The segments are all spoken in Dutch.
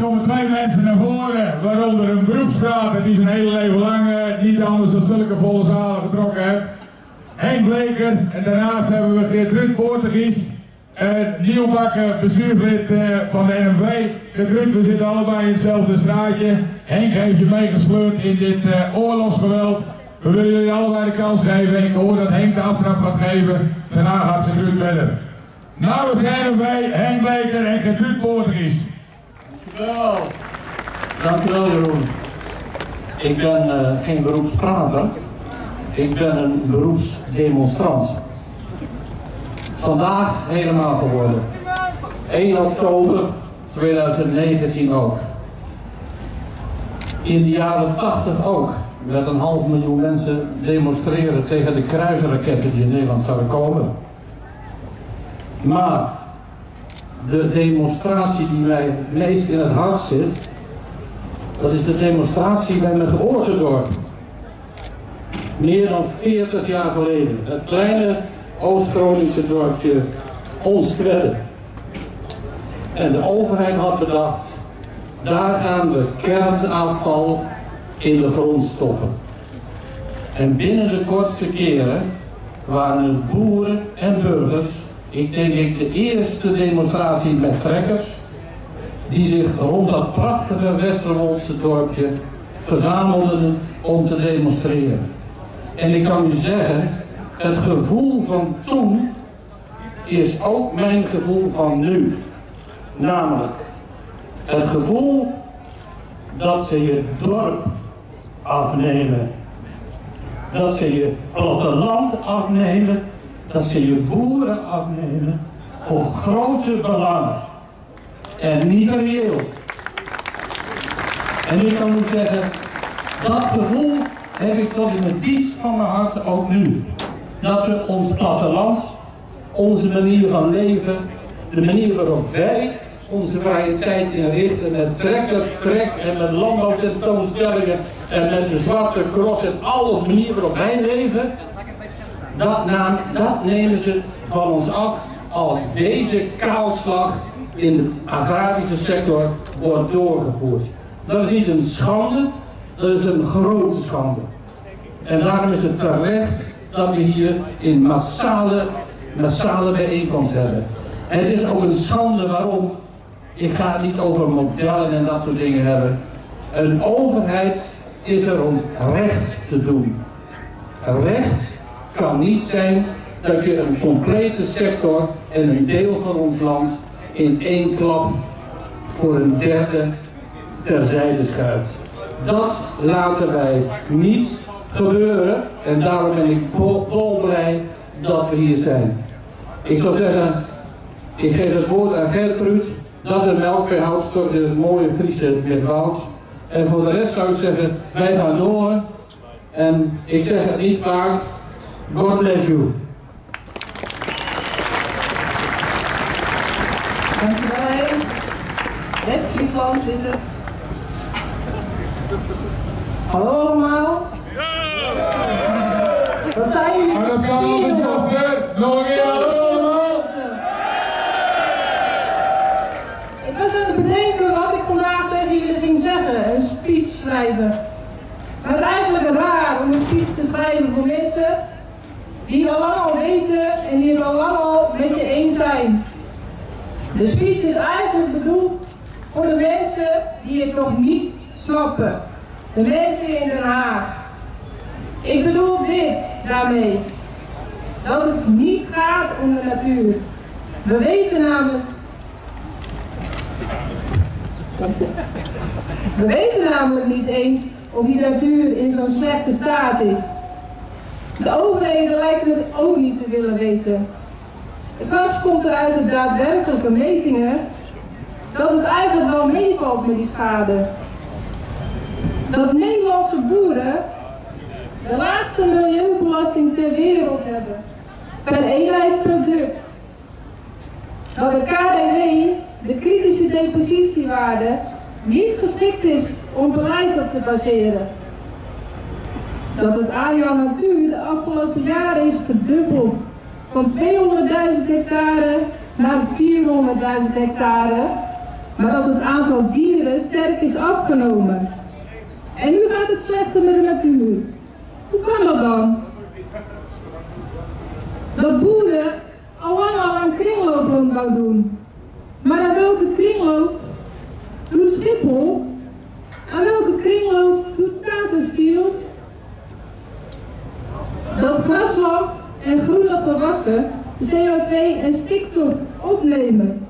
komen twee mensen naar voren, waaronder een beroepsprater die zijn hele leven lang eh, niet anders dan zulke volle zalen getrokken heeft. Henk Bleker en daarnaast hebben we Geertrud Portugies, een nieuwbakken bestuurslid eh, van de NMV. Geertrud, we zitten allebei in hetzelfde straatje. Henk heeft je meegesleurd in dit eh, oorlogsgeweld. We willen jullie allebei de kans geven. Ik hoor dat Henk de aftrap gaat geven. Daarna gaat Geertrud verder. Namens de NMV, Henk Bleker en Geertrud Portugies. Dankjewel. Dankjewel Jeroen. Ik ben eh, geen beroepsprater. Ik ben een beroepsdemonstrant. Vandaag helemaal geworden. 1 oktober 2019 ook. In de jaren 80 ook. Met een half miljoen mensen demonstreren tegen de kruisraketten die in Nederland zouden komen. Maar de demonstratie die mij het meest in het hart zit, dat is de demonstratie bij mijn geboortedorp. Meer dan 40 jaar geleden. Het kleine Oost-Groningse dorpje Onstwedde. En de overheid had bedacht, daar gaan we kernafval in de grond stoppen. En binnen de kortste keren waren boeren en burgers ik denk ik de eerste demonstratie met trekkers die zich rond dat prachtige Westerwolse dorpje verzamelden om te demonstreren. En ik kan u zeggen, het gevoel van toen is ook mijn gevoel van nu. Namelijk het gevoel dat ze je dorp afnemen. Dat ze je platteland afnemen dat ze je boeren afnemen voor grote belangen. En niet reëel. En ik kan u zeggen, dat gevoel heb ik tot in het diepst van mijn hart ook nu. Dat ze ons platteland, onze manier van leven, de manier waarop wij onze vrije tijd inrichten met trekker, trek en met landbouwtentoonstellingen en met de zwarte cross en alle manieren waarop wij leven, dat, naam, dat nemen ze van ons af als deze kaalslag in de agrarische sector wordt doorgevoerd. Dat is niet een schande, dat is een grote schande. En daarom is het terecht dat we hier in massale, massale bijeenkomst hebben. En het is ook een schande waarom, ik ga het niet over modellen en dat soort dingen hebben. Een overheid is er om recht te doen. Recht kan niet zijn dat je een complete sector en een deel van ons land in één klap voor een derde terzijde schuift. Dat laten wij niet gebeuren en daarom ben ik bol blij dat we hier zijn. Ik zou zeggen, ik geef het woord aan Gertrud, dat is een melkveehoudster in mooie Friese Midwoud. En voor de rest zou ik zeggen, wij gaan door. En ik zeg het niet vaak, God bless you. Dankjewel. West-Friesland is het. Hallo allemaal. Wat zijn jullie? Hallo allemaal. Ik was aan het bedenken wat ik vandaag tegen jullie ging zeggen. Een speech schrijven. Maar het is eigenlijk raar om een speech te schrijven voor mensen die al lang al weten en die het al lang al met je eens zijn. De speech is eigenlijk bedoeld voor de mensen die het nog niet snappen. De mensen in Den Haag. Ik bedoel dit daarmee. Dat het niet gaat om de natuur. We weten namelijk. We weten namelijk niet eens of die natuur in zo'n slechte staat is. De overheden lijken het ook niet te willen weten. Straks komt er uit de daadwerkelijke metingen dat het eigenlijk wel meevalt met die schade. Dat Nederlandse boeren de laagste milieubelasting ter wereld hebben per eenheid product. Dat de KDW, de kritische depositiewaarde, niet geschikt is om beleid op te baseren dat het area natuur de afgelopen jaren is verdubbeld. Van 200.000 hectare naar 400.000 hectare. Maar dat het aantal dieren sterk is afgenomen. En nu gaat het slechter met de natuur. Hoe kan dat dan? Dat boeren allemaal aan kringlooplandbouw doen. Maar aan welke kringloop doet Schiphol? Aan welke kringloop doet? Dat grasland en groene gewassen CO2 en stikstof opnemen.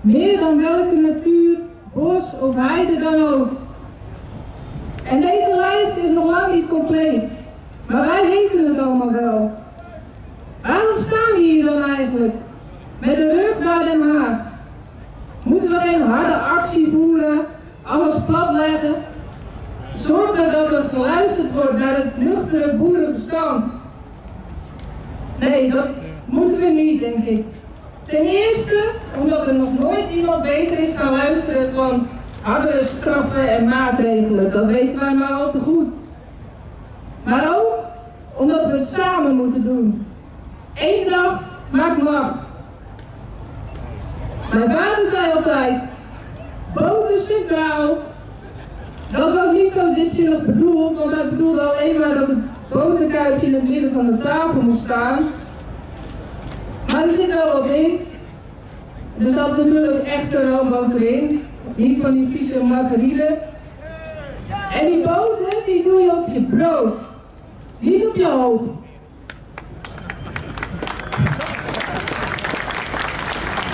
Meer dan welke natuur, bos of heide dan ook. En deze lijst is nog lang niet compleet. Maar wij weten het allemaal wel. Waarom staan we hier dan eigenlijk? Met de rug naar Den Haag. Moeten we geen harde actie voeren, alles platleggen? Zorgen dat er geluisterd wordt naar het nuchtere boerenverstand. Nee, dat moeten we niet, denk ik. Ten eerste omdat er nog nooit iemand beter is gaan luisteren van hardere straffen en maatregelen. Dat weten wij maar al te goed. Maar ook omdat we het samen moeten doen. Eendracht maakt macht. Mijn vader zei altijd, boter centraal. Dat was niet zo dipzinnig bedoeld, want hij bedoelde alleen maar dat het boterkuipje in het midden van de tafel moest staan. Maar er zit wel wat in. Er zat natuurlijk echte roomboter in. Niet van die vieze margarine. En die boter, die doe je op je brood. Niet op je hoofd.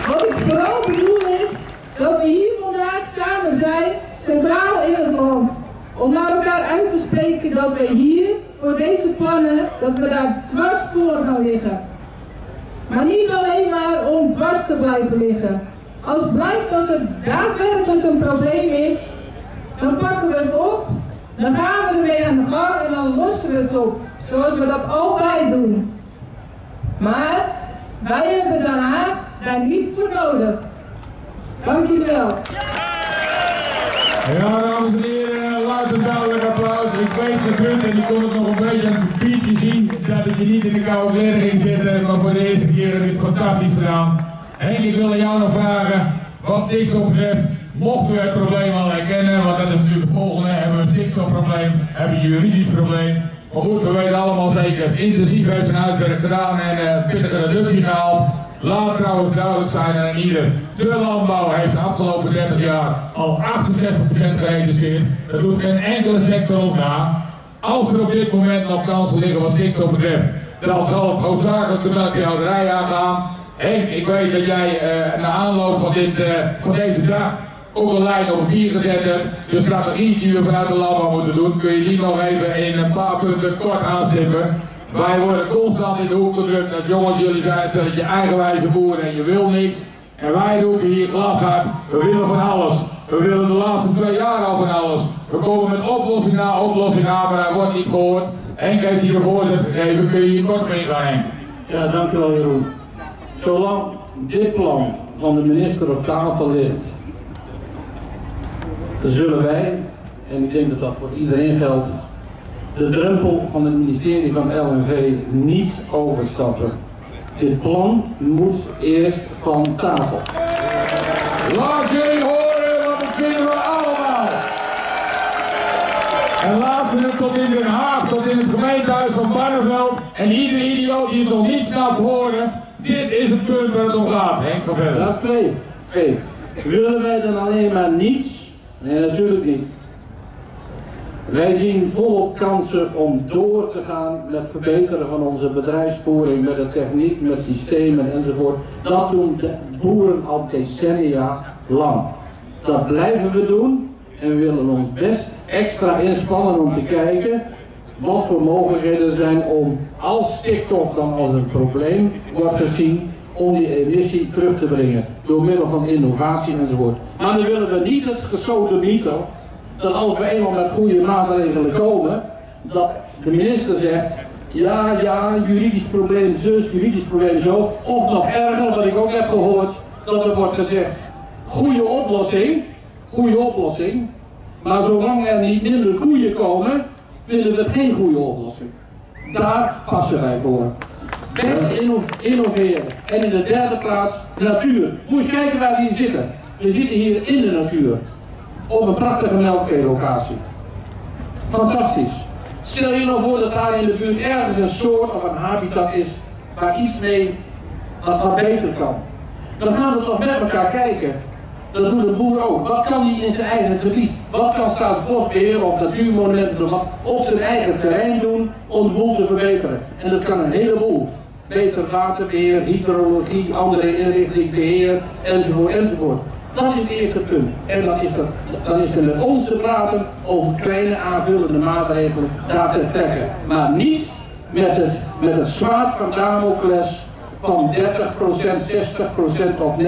Wat ik vooral bedoel is dat we hier vandaag samen zijn, centraal in het land. Om naar elkaar uit te spreken dat we hier, voor deze plannen, dat we daar dwars voor gaan liggen. Maar niet alleen maar om dwars te blijven liggen. Als blijkt dat er daadwerkelijk een probleem is, dan pakken we het op, dan gaan we ermee aan de gang en dan lossen we het op. Zoals we dat altijd doen. Maar wij hebben Den Haag daar niet voor nodig. Dank wel. Ja, dames en heren, luid en duidelijk applaus. Ik weet gekund en ik kon het nog een beetje aan het papiertje zien dat ik je niet in de koude kleren ging zitten, maar voor de eerste keer heb je het fantastisch gedaan. Henk, ik wil aan jou nog vragen, wat stikstof betreft, mochten we het probleem al herkennen, want dat is natuurlijk het volgende, hebben we een stikstofprobleem, hebben we een juridisch probleem. Maar goed, we weten allemaal zeker, intensief heeft zijn huiswerk gedaan en uh, pittige reductie gehaald. Laat trouwens duidelijk zijn aan ieder, de landbouw heeft de afgelopen 30 jaar al 68% gereduceerd. Dat doet geen enkele sector ons na. Als er op dit moment nog kansen liggen wat stikstof betreft, dan zal het hoofdzakelijk de melkveehouderij aangaan. Henk, ik weet dat jij uh, na aanloop van, dit, uh, van deze dag ook een lijn op papier gezet hebt. De strategie die we vanuit de landbouw moeten doen, kun je die nog even in een paar punten kort aanstippen. Wij worden constant in de hoek gedrukt als jongens, jullie zijn stelletje eigenwijze boeren en je wil niks. En wij roepen hier glashard, we willen van alles. We willen de laatste twee jaar al van alles. We komen met oplossing na oplossing aan, maar dat wordt niet gehoord. Henk heeft hier een voorzet gegeven, kun je hier kort gaan Henk. Ja, dankjewel Jeroen. Zolang dit plan van de minister op tafel ligt, zullen wij, en ik denk dat dat voor iedereen geldt, de drempel van het ministerie van LNV niet overstappen. Dit plan moet eerst van tafel. Laat jullie vinden we allemaal. En laat ze het tot in Den Haag, tot in het gemeentehuis van Barneveld. En iedere idioot die het nog niet snapt horen. Dit is het punt waar het om gaat. Henk, ga verder. Dat is twee. Twee. Willen wij dan alleen maar niets? Nee, natuurlijk niet. Wij zien volop kansen om door te gaan met verbeteren van onze bedrijfsvoering, met de techniek, met systemen enzovoort. Dat doen de boeren al decennia lang. Dat blijven we doen en we willen ons best extra inspannen om te kijken wat voor mogelijkheden zijn om als stikstof dan als een probleem wordt gezien, om die emissie terug te brengen door middel van innovatie enzovoort. Maar dan willen we niet het gesodemieter dat als we eenmaal met goede maatregelen komen, dat de minister zegt, ja, ja, juridisch probleem zus, juridisch probleem zo, of nog erger, wat ik ook heb gehoord, dat er wordt gezegd, goede oplossing, goede oplossing, maar zolang er niet minder koeien komen, vinden we het geen goede oplossing. Daar passen wij voor. Best inno innoveren. En in de derde plaats, natuur. Moet je kijken waar we hier zitten. We zitten hier in de natuur. op een prachtige melkveelocatie. Fantastisch. Stel je nou voor dat daar in de buurt ergens een soort of een habitat is waar iets mee wat beter kan. Dan gaan we toch met elkaar kijken. Dat doet de boer ook. Wat kan hij in zijn eigen gebied? Wat kan Staatsbosbeheer of Natuurmonumenten wat op zijn eigen terrein doen om de boel te verbeteren? En dat kan een heleboel. Beter waterbeheer, hydrologie, andere inrichting, beheer, enzovoort, enzovoort. Dat is het eerste punt. En dan is er, dan is met ons te praten over kleine aanvullende maatregelen daar ter plekke. Maar niet met het, met het zwaard van Damocles van 30%, 60% of 90%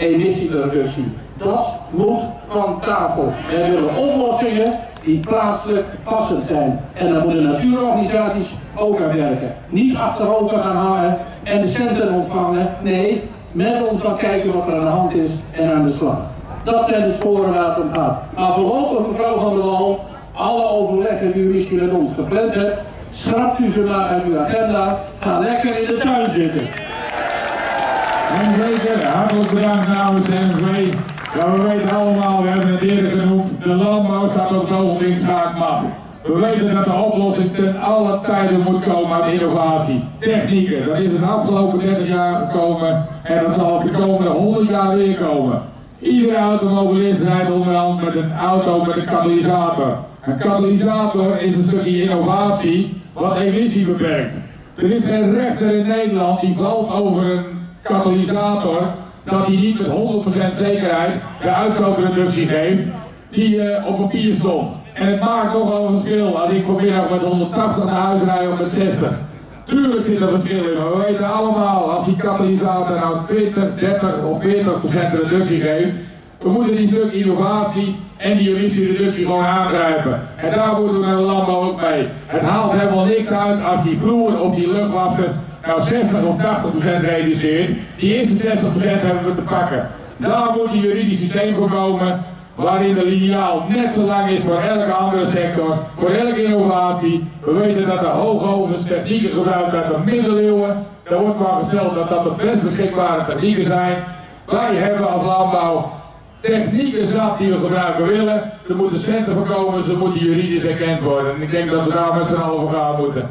emissiereductie. Dat moet van tafel. Wij willen oplossingen die plaatselijk passend zijn. En daar moeten natuurorganisaties ook aan werken. Niet achterover gaan hangen en de centen ontvangen. Nee, met ons gaan kijken wat er aan de hand is en aan de slag. Dat zijn de sporen waar het om gaat. Maar voorlopig, mevrouw Van der Wal, alle overleggen die u misschien met ons gepland hebt, schrapt u ze maar uit uw agenda. Ga lekker in de tuin zitten. En zeker, hartelijk bedankt namens de NV. Ja, we weten allemaal, we hebben het eerder genoemd, de landbouw staat op het ogenblik schaakmat. We weten dat de oplossing ten alle tijden moet komen uit innovatie. Technieken, dat is in de afgelopen 30 jaar gekomen en dat zal de komende 100 jaar weer komen. Iedere automobilist rijdt onderhand met een auto met een katalysator. Een katalysator is een stukje innovatie wat emissie beperkt. Er is geen rechter in Nederland die valt over een katalysator dat hij niet met 100% zekerheid de uitstootreductie geeft die uh, op papier stond. En het maakt toch wel een verschil als ik vanmiddag met 180 naar huis rijd of met 60. Tuurlijk zit er verschil in, maar we weten allemaal als die katalysator nou 20, 30 of 40% reductie geeft, we moeten die stuk innovatie en die emissiereductie gewoon aangrijpen. En daar moeten we naar de landbouw ook mee. Het haalt helemaal niks uit als die vloer of die luchtwassen nou 60 of 80 procent reduceert. Die eerste 60 procent hebben we te pakken. Daar moet een juridisch systeem voor komen waarin de lineaal net zo lang is voor elke andere sector, voor elke innovatie. We weten dat de hoogovens technieken gebruikt uit de middeleeuwen. Daar wordt van gesteld dat dat de best beschikbare technieken zijn. Wij hebben als landbouw technieken zat die we gebruiken willen. Er moeten centen voor komen, ze moeten juridisch erkend worden. En ik denk dat we daar met z'n allen voor gaan moeten.